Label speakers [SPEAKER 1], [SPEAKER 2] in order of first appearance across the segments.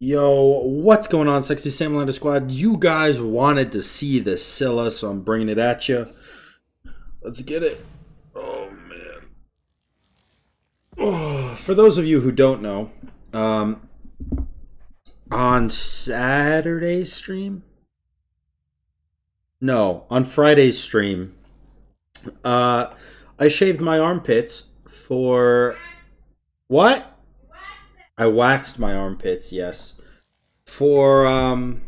[SPEAKER 1] Yo, what's going on, Sexy Samlander Squad? You guys wanted to see the Scylla, so I'm bringing it at you. Let's get it. Oh, man. Oh, for those of you who don't know, um, on Saturday's stream? No, on Friday's stream, uh, I shaved my armpits for... What? I waxed my armpits, yes. For um,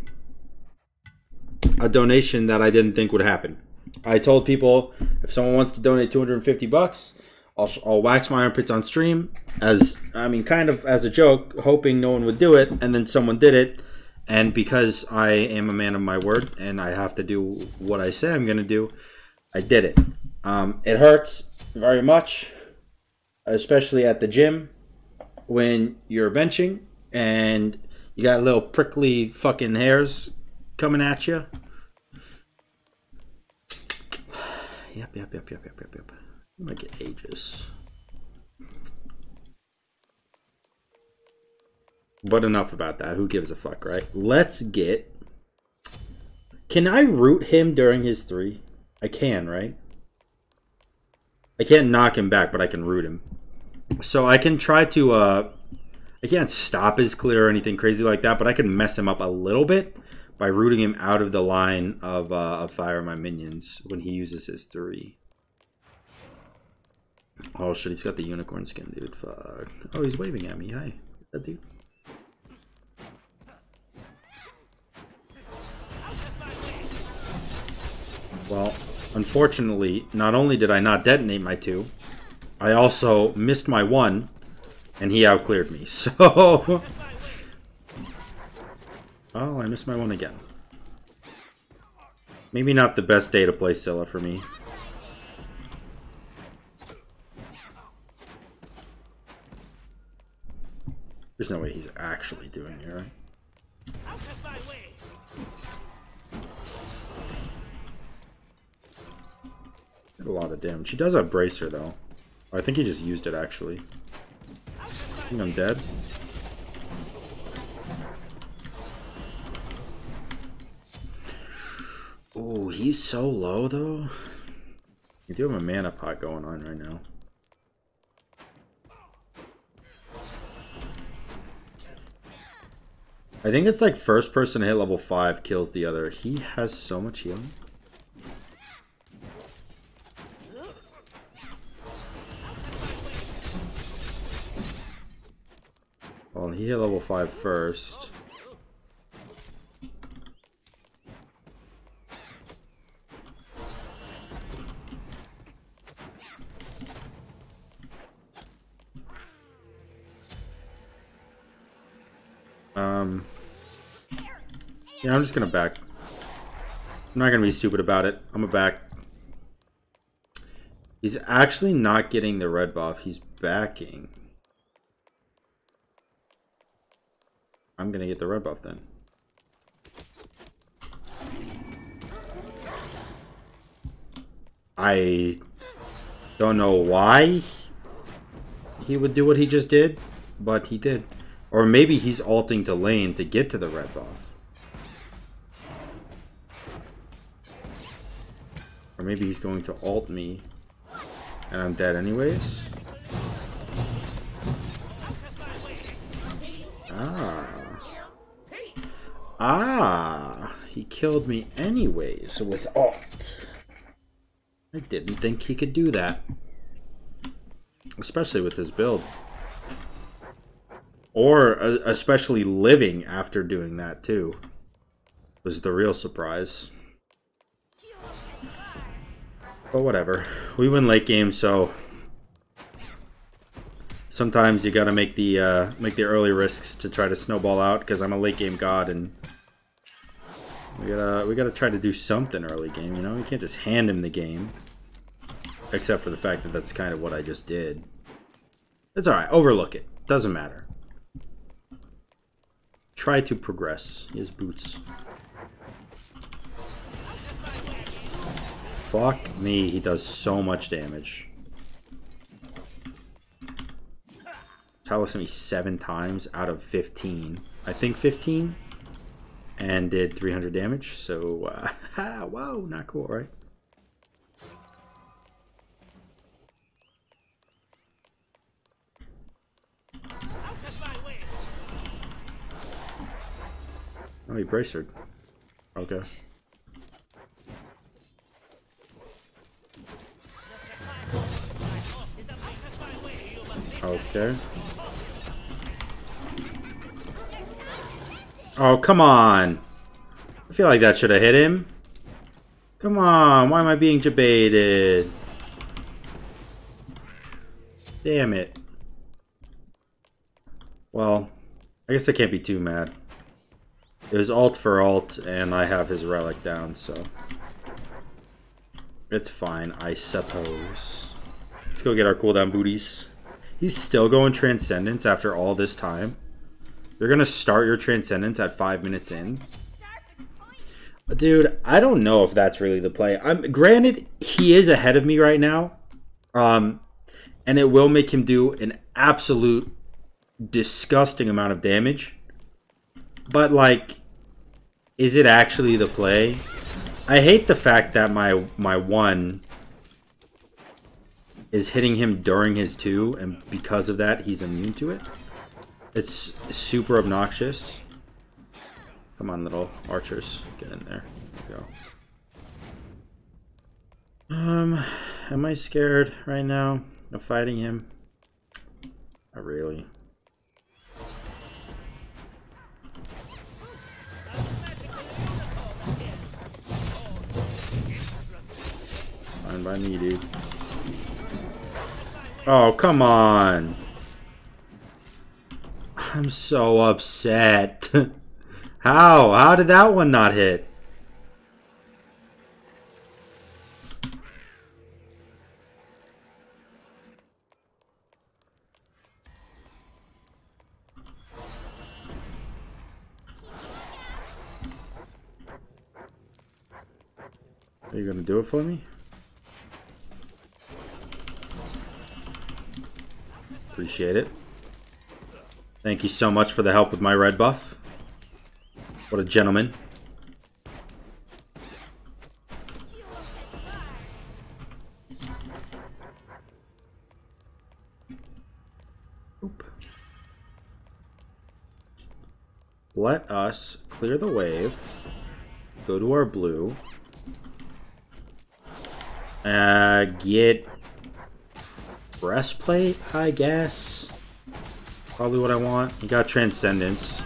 [SPEAKER 1] a donation that I didn't think would happen. I told people if someone wants to donate 250 bucks, I'll, I'll wax my armpits on stream as I mean kind of as a joke, hoping no one would do it and then someone did it and because I am a man of my word and I have to do what I say I'm going to do, I did it. Um, it hurts very much, especially at the gym when you're benching and you got little prickly fucking hairs coming at you. Yep, yep, yep, yep, yep, yep, yep. I'm gonna get ages. But enough about that. Who gives a fuck, right? Let's get. Can I root him during his three? I can, right? I can't knock him back, but I can root him. So I can try to, uh, I can't stop his clear or anything crazy like that, but I can mess him up a little bit by rooting him out of the line of, uh, of fire of my minions when he uses his three. Oh shit, he's got the unicorn skin, dude. Fuck. Oh, he's waving at me. Hi. That dude. Well, unfortunately, not only did I not detonate my two, I also missed my one, and he outcleared me. So, oh, I missed my one again. Maybe not the best day to play Scylla for me. There's no way he's actually doing it, right? A lot of damage. He does have Bracer, though. Oh, I think he just used it, actually. I think I'm dead. Oh, he's so low, though. You do have a mana pot going on right now. I think it's like first person hit level 5 kills the other. He has so much healing. Well, he hit level 5 first. Um, yeah, I'm just gonna back. I'm not gonna be stupid about it. I'm a back. He's actually not getting the red buff. He's backing. I'm gonna get the red buff then. I don't know why he would do what he just did, but he did. Or maybe he's alting to lane to get to the red buff. Or maybe he's going to alt me and I'm dead anyways. Ah, he killed me anyways with alt. I didn't think he could do that. Especially with his build. Or uh, especially living after doing that too. Was the real surprise. But whatever. We win late game, so sometimes you gotta make the uh, make the early risks to try to snowball out because I'm a late game god and we gotta we gotta try to do something early game. You know, you can't just hand him the game. Except for the fact that that's kind of what I just did. It's all right. Overlook it. Doesn't matter. Try to progress. His boots. Fuck me. He does so much damage. Talos me seven times out of 15. I think 15. And did 300 damage. So, uh, wow, not cool, right? Oh, he bracered. Okay. Okay. Oh, come on. I feel like that should have hit him. Come on, why am I being debated? Damn it. Well, I guess I can't be too mad. It was alt for alt, and I have his relic down, so... It's fine, I suppose. Let's go get our cooldown booties. He's still going Transcendence after all this time. You're gonna start your Transcendence at five minutes in. Dude, I don't know if that's really the play. I'm granted he is ahead of me right now. Um and it will make him do an absolute disgusting amount of damage. But like is it actually the play? I hate the fact that my my one is hitting him during his two, and because of that, he's immune to it. It's super obnoxious. Come on, little archers, get in there. go. Um, am I scared right now of fighting him? Not really. Fine by me, dude. Oh, come on. I'm so upset. How? How did that one not hit? Are you gonna do it for me? Appreciate it. Thank you so much for the help with my red buff. What a gentleman. Oop. Let us clear the wave. Go to our blue. Uh, get breastplate, I guess. Probably what I want. He got Transcendence.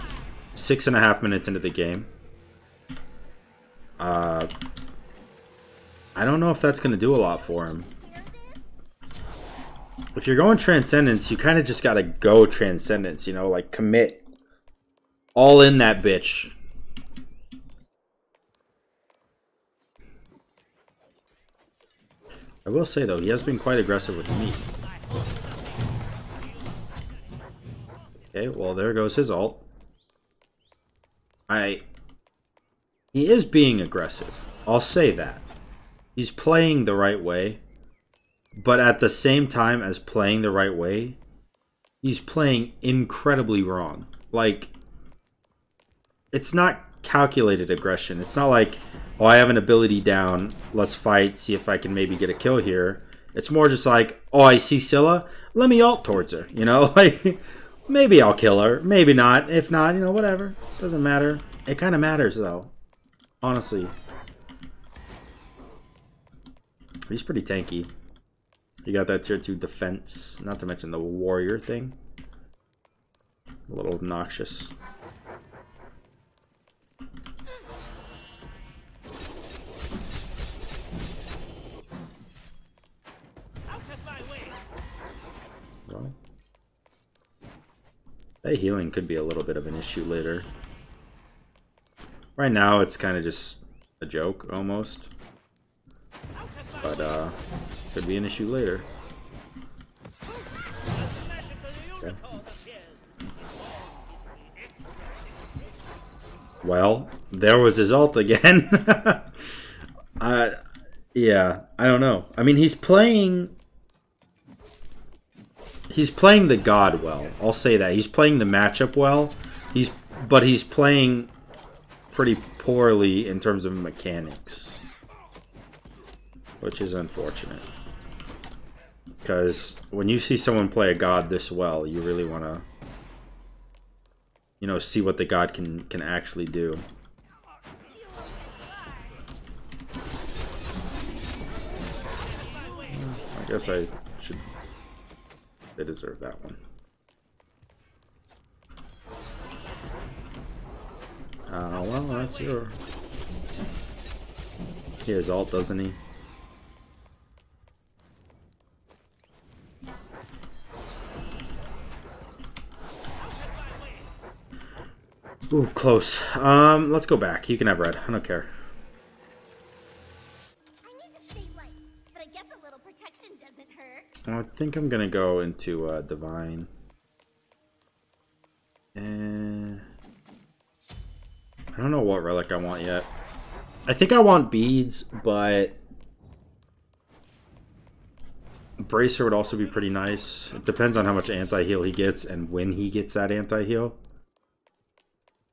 [SPEAKER 1] Six and a half minutes into the game. Uh, I don't know if that's going to do a lot for him. If you're going Transcendence, you kind of just got to go Transcendence, you know, like commit. All in that bitch. I will say though, he has been quite aggressive with me. Okay, well there goes his alt. I... He is being aggressive. I'll say that. He's playing the right way. But at the same time as playing the right way, he's playing incredibly wrong. Like, it's not calculated aggression. It's not like, oh, I have an ability down. Let's fight, see if I can maybe get a kill here. It's more just like, oh, I see Scylla. Let me ult towards her. You know, like maybe I'll kill her. Maybe not. If not, you know, whatever. Doesn't matter. It kind of matters though. Honestly. He's pretty tanky. You got that tier 2 defense, not to mention the warrior thing. A little obnoxious. That healing could be a little bit of an issue later. Right now, it's kind of just a joke, almost. But, uh, could be an issue later. Okay. Well, there was his ult again. uh, yeah, I don't know. I mean, he's playing he's playing the god well. I'll say that he's playing the matchup well. He's but he's playing pretty poorly in terms of mechanics, which is unfortunate. Because when you see someone play a god this well, you really want to, you know, see what the god can can actually do. I guess I. They deserve that one. Uh, well, that's your. He has alt, doesn't he? Ooh, close. Um, let's go back. You can have red. I don't care. I think I'm gonna go into uh, divine. And I don't know what relic I want yet. I think I want beads, but bracer would also be pretty nice. It depends on how much anti-heal he gets and when he gets that anti-heal.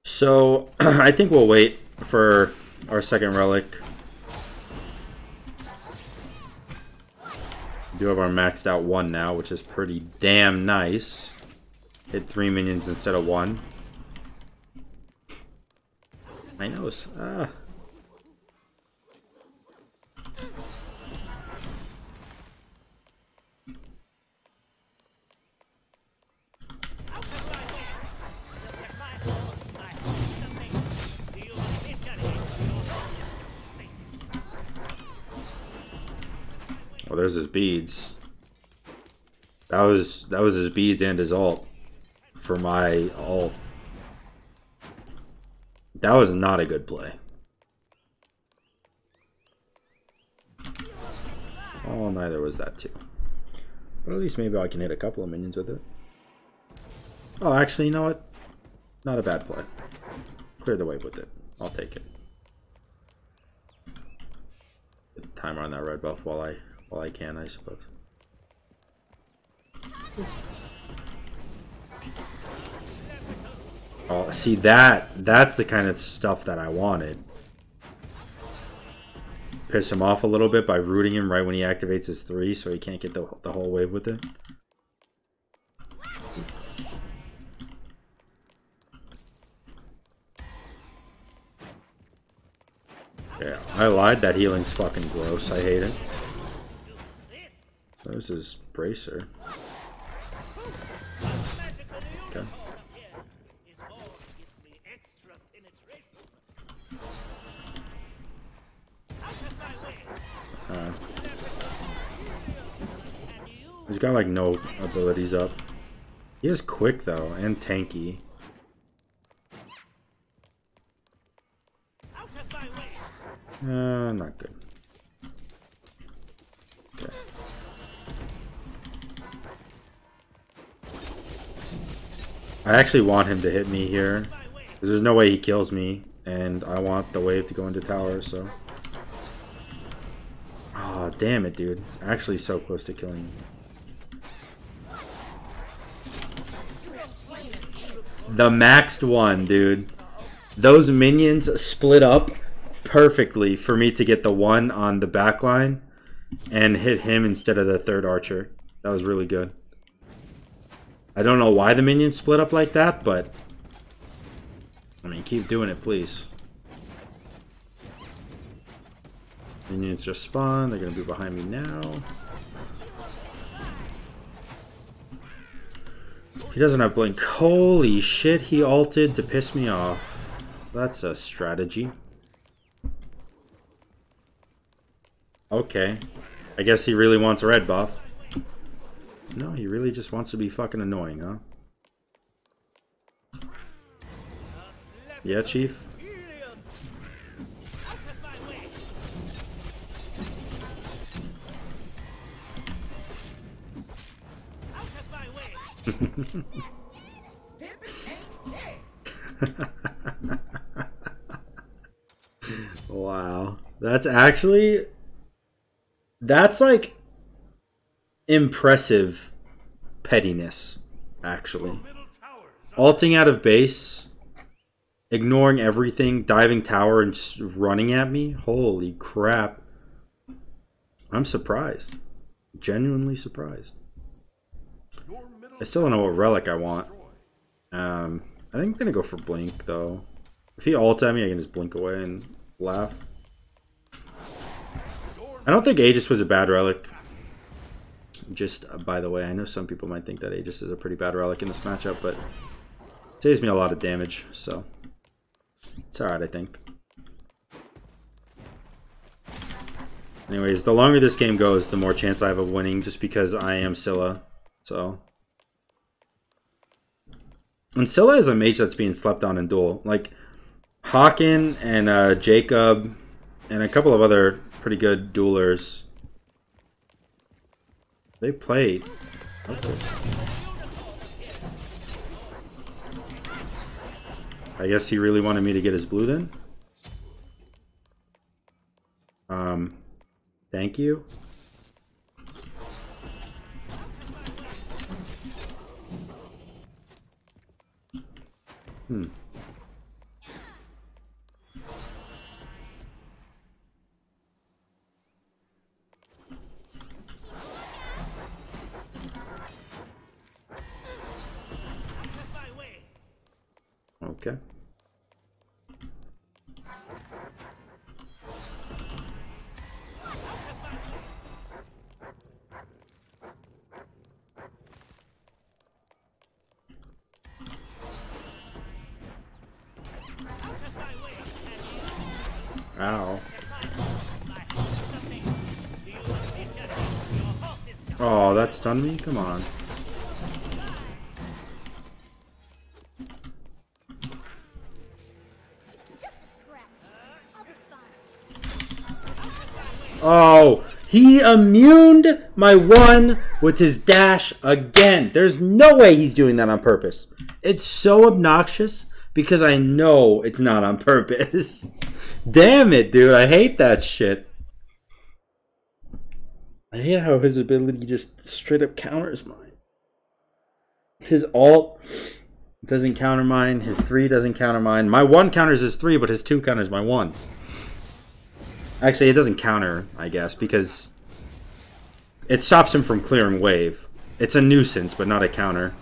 [SPEAKER 1] So I think we'll wait for our second relic. Do have our maxed out one now, which is pretty damn nice. Hit three minions instead of one. My nose. Ah. Well, there's his beads. That was that was his beads and his alt for my alt. That was not a good play. Oh, neither was that too. But at least maybe I can hit a couple of minions with it. Oh, actually, you know what? Not a bad play. Clear the way with it. I'll take it. Timer on that red buff while I while I can, I suppose. Oh, see that, that's the kind of stuff that I wanted. Piss him off a little bit by rooting him right when he activates his 3 so he can't get the, the whole wave with it. Yeah, I lied. That healing's fucking gross. I hate it. There's his bracer. Okay. He's got like no abilities up. He is quick though, and tanky. Uh, not good. I actually want him to hit me here. There's no way he kills me. And I want the wave to go into tower, so... Oh, damn it, dude. Actually so close to killing me. The maxed one, dude. Those minions split up perfectly for me to get the one on the back line and hit him instead of the third archer. That was really good. I don't know why the minions split up like that, but... I mean, keep doing it, please. Minions just spawn. They're going to be behind me now. He doesn't have blink. Holy shit, he ulted to piss me off. That's a strategy. Okay. I guess he really wants a red buff. No, he really just wants to be fucking annoying, huh? Yeah, Chief? wow. That's actually... That's like impressive pettiness, actually. Alting out of base, ignoring everything, diving tower, and just running at me. Holy crap. I'm surprised. Genuinely surprised. I still don't know what relic I want. Um, I think I'm gonna go for blink though. If he ults at me, I can just blink away and laugh. I don't think Aegis was a bad relic. Just uh, by the way, I know some people might think that Aegis is a pretty bad relic in this matchup, but it saves me a lot of damage, so it's alright, I think. Anyways, the longer this game goes, the more chance I have of winning, just because I am Scylla. So, and Scylla is a mage that's being slept on in duel. Like Hawken and uh, Jacob and a couple of other pretty good duelers. They played. Okay. I guess he really wanted me to get his blue then. Um, thank you. That me? Come on. Oh, he immuned my one with his dash again. There's no way he's doing that on purpose. It's so obnoxious because I know it's not on purpose. Damn it, dude. I hate that shit. I hate how his ability just straight up counters mine. His alt doesn't counter mine. His three doesn't counter mine. My one counters his three, but his two counters my one. Actually, it doesn't counter, I guess, because it stops him from clearing wave. It's a nuisance, but not a counter.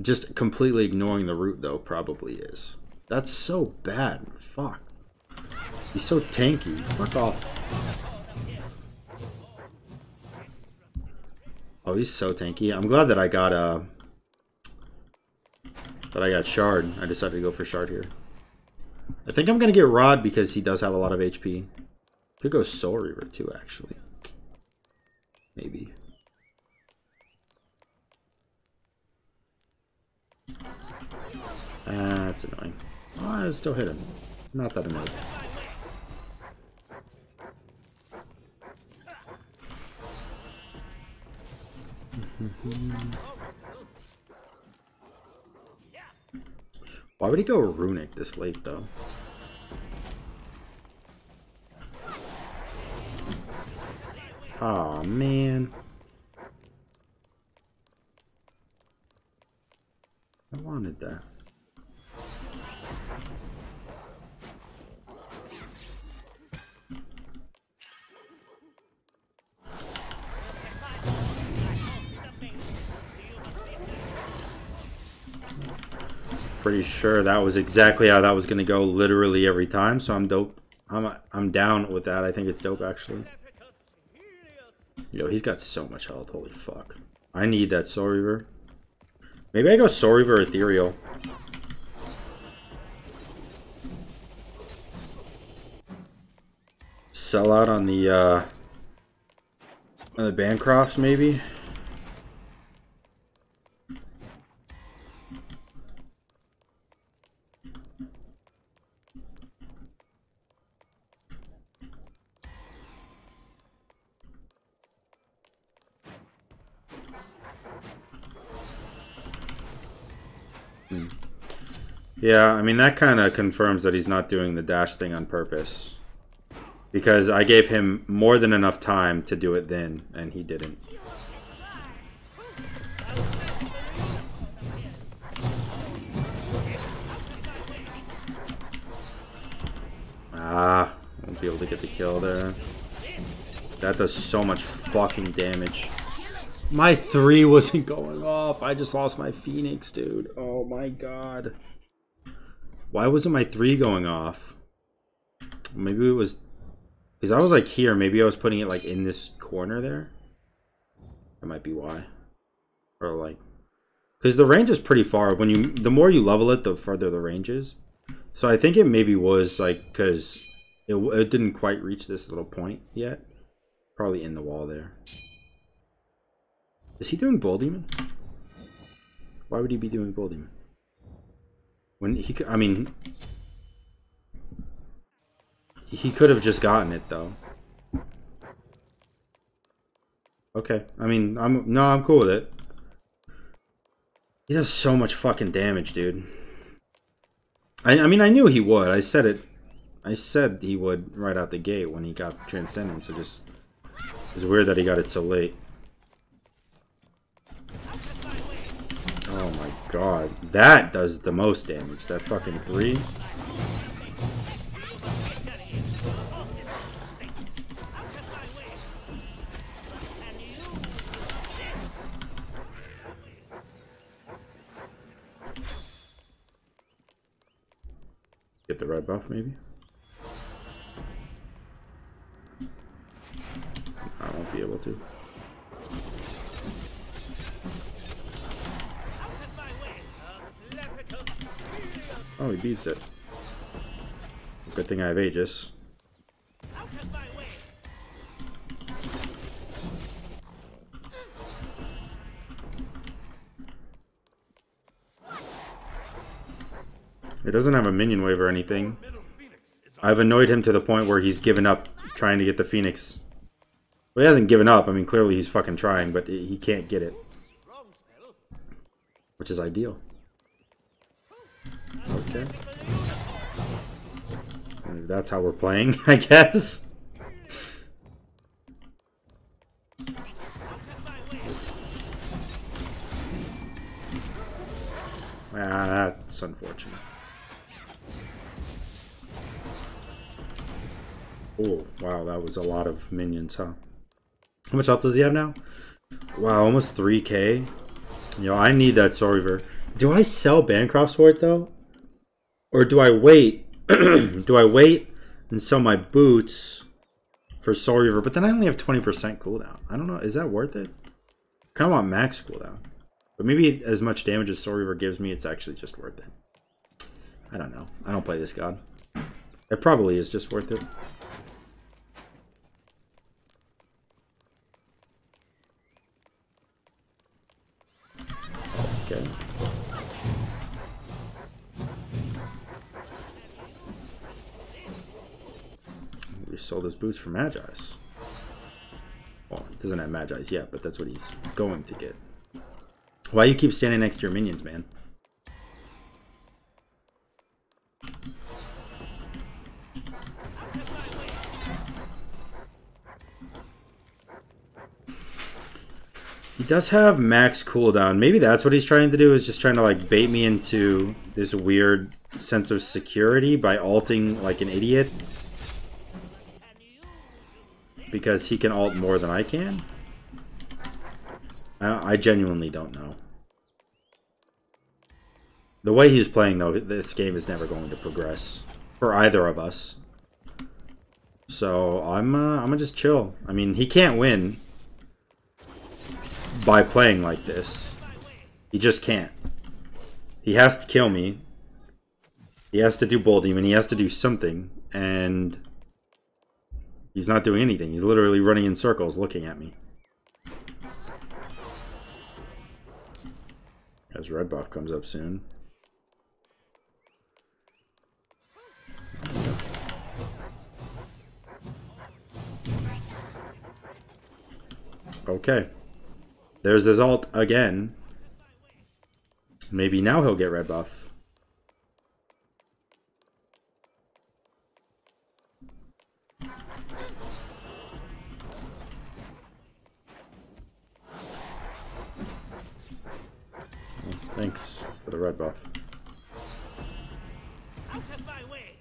[SPEAKER 1] Just completely ignoring the root, though, probably is. That's so bad. Fuck. He's so tanky. Fuck off. Oh, he's so tanky. I'm glad that I got, uh... That I got Shard. I decided to go for Shard here. I think I'm to get Rod because he does have a lot of HP. Could go Soul Reaver too, actually. Maybe. That's annoying. Oh, I still hit him. Not that annoying. Why would he go runic this late though? Oh man. I wanted that. Pretty sure that was exactly how that was going to go literally every time, so I'm dope. I'm, I'm down with that. I think it's dope, actually. Yo, he's got so much health. Holy fuck. I need that Soul Reaver. Maybe I go Soul Reaver Ethereal. Sell out on the, uh... On the Bancrofts, maybe? Yeah, I mean, that kind of confirms that he's not doing the dash thing on purpose. Because I gave him more than enough time to do it then, and he didn't. Ah, won't be able to get the kill there. That does so much fucking damage. My three wasn't going off. I just lost my Phoenix, dude. Oh my god. Why wasn't my three going off? Maybe it was... Because I was like here. Maybe I was putting it like in this corner there. That might be why. Or like... Because the range is pretty far. When you, The more you level it, the further the range is. So I think it maybe was like... Because it, it didn't quite reach this little point yet. Probably in the wall there. Is he doing Bull Demon? Why would he be doing Bull Demon? When he could, I mean, he could have just gotten it though. Okay, I mean, I'm no, I'm cool with it. He does so much fucking damage, dude. I, I mean, I knew he would. I said it. I said he would right out the gate when he got Transcendence. So just it's weird that he got it so late. Oh my god. That does the most damage. That fucking three. Get the red buff maybe? I won't be able to. Oh, he it. Good thing I have Aegis. It doesn't have a minion wave or anything. I've annoyed him to the point where he's given up trying to get the Phoenix. Well, he hasn't given up. I mean, clearly he's fucking trying, but he can't get it. Which is ideal. That's how we're playing, I guess. Ah, that's unfortunate. Oh, wow, that was a lot of minions, huh? How much health does he have now? Wow, almost 3k. Yo, I need that Soul Reaver. Do I sell Bancroft Sword, though? Or do I wait? do I wait and sell my boots for Soul Reaver? But then I only have 20% cooldown. I don't know. Is that worth it? Kind of want max cooldown. But maybe as much damage as Soul Reaver gives me, it's actually just worth it. I don't know. I don't play this god. It probably is just worth it. Okay. His boots for Magi's. Well, he doesn't have Magi's yet, but that's what he's going to get. Why you keep standing next to your minions, man? He does have max cooldown. Maybe that's what he's trying to do, is just trying to like bait me into this weird sense of security by alting like an idiot because he can alt more than I can? I, I genuinely don't know. The way he's playing, though, this game is never going to progress for either of us. So I'm uh, I'm gonna just chill. I mean, he can't win by playing like this. He just can't. He has to kill me. He has to do Bull Demon. He has to do something, and He's not doing anything. He's literally running in circles looking at me. As red buff comes up soon. Okay. There's his alt again. Maybe now he'll get red buff. Thanks for the red buff. Out of my way.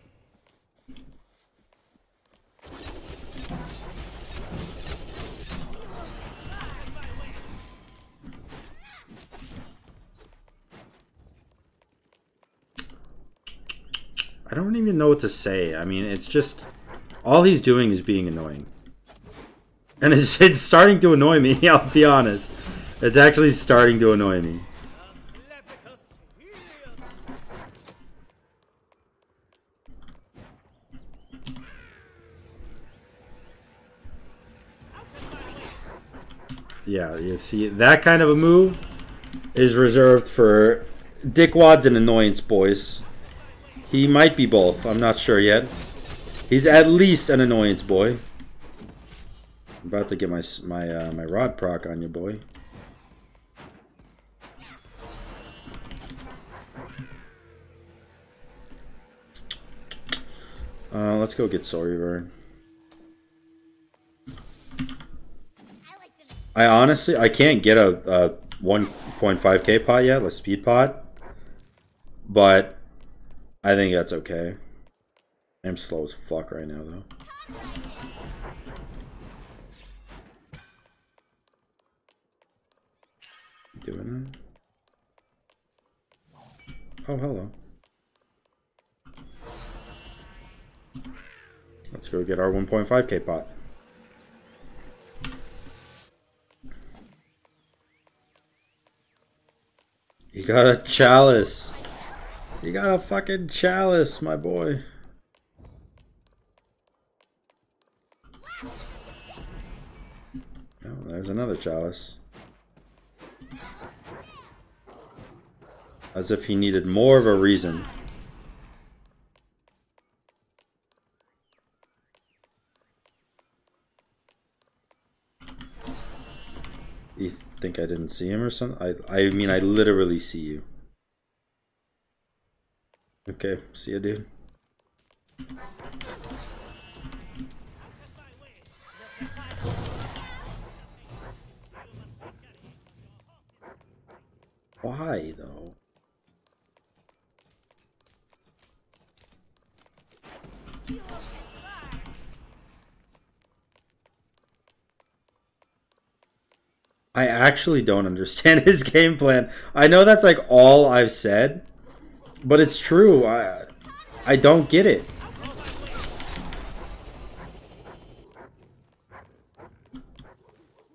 [SPEAKER 1] I don't even know what to say. I mean, it's just all he's doing is being annoying. And it's, it's starting to annoy me, I'll be honest. It's actually starting to annoy me. You see, that kind of a move is reserved for dickwads and annoyance boys. He might be both, I'm not sure yet. He's at least an annoyance boy. I'm about to get my my uh, my rod proc on you, boy. Uh, let's go get Soul I honestly, I can't get a, a 1.5k pot yet, a speed pot. But I think that's okay. I'm slow as fuck right now, though. Doing it. Oh, hello. Let's go get our 1.5k pot. You got a chalice. You got a fucking chalice, my boy. Oh, there's another chalice. As if he needed more of a reason. You I didn't see him or something? I, I mean, I literally see you. Okay, see you, dude. Why, though? I actually don't understand his game plan. I know that's like all I've said, but it's true. I I don't get it.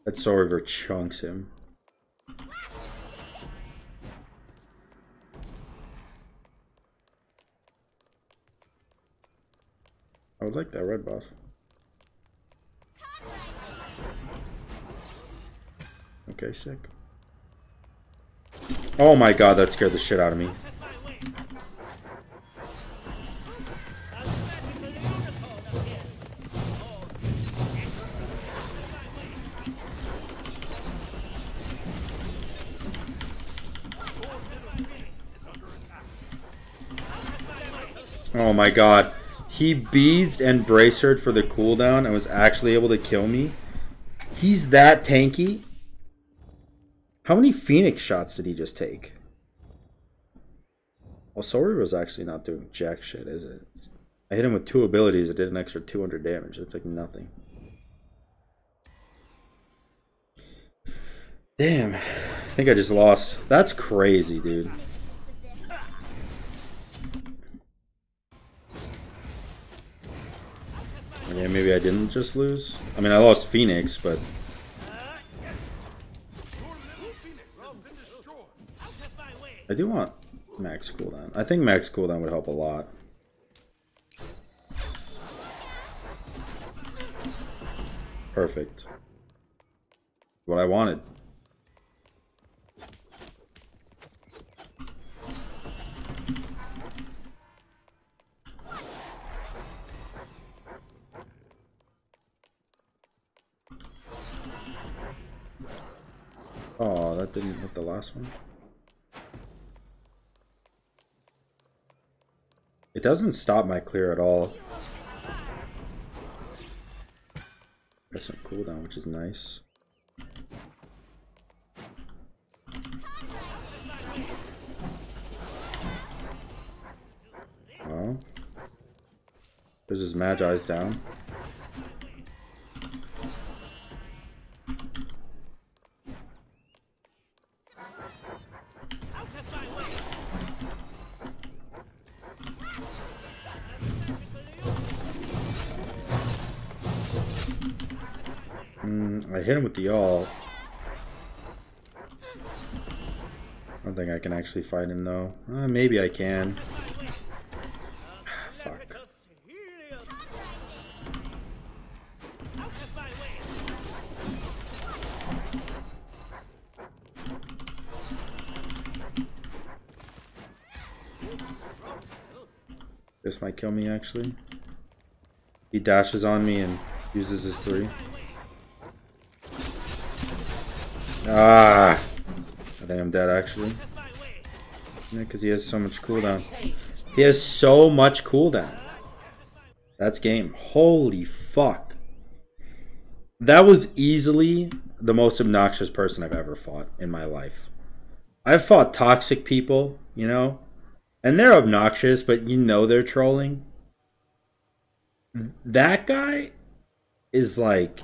[SPEAKER 1] That Soul Reaver chunks him. I would like that red buff. Okay, sick. Oh my god, that scared the shit out of me. Oh my god. He beads and bracered for the cooldown and was actually able to kill me. He's that tanky. How many Phoenix shots did he just take? Well, was actually not doing jack shit, is it? I hit him with two abilities It did an extra 200 damage. That's like nothing. Damn. I think I just lost. That's crazy, dude. Yeah, maybe I didn't just lose. I mean, I lost Phoenix, but I do want max cooldown. I think max cooldown would help a lot. Perfect. What I wanted. Oh, that didn't hit the last one. It doesn't stop my clear at all. There's some cooldown, which is nice. Well, this is Magi's down. With the all. I don't think I can actually fight him though. Uh, maybe I can. Fuck. This might kill me actually. He dashes on me and uses his three. Ah! I think I'm dead actually. Yeah, because he has so much cooldown. He has so much cooldown. That's game. Holy fuck. That was easily the most obnoxious person I've ever fought in my life. I've fought toxic people, you know, and they're obnoxious, but you know they're trolling. That guy is like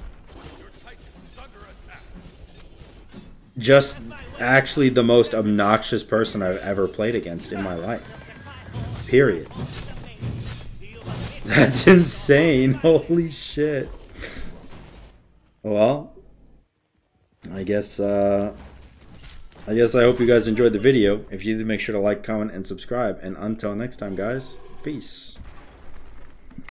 [SPEAKER 1] just actually the most obnoxious person I've ever played against in my life. Period. That's insane. Holy shit. Well, I guess uh I guess I hope you guys enjoyed the video. If you did, make sure to like, comment, and subscribe. And until next time, guys, peace.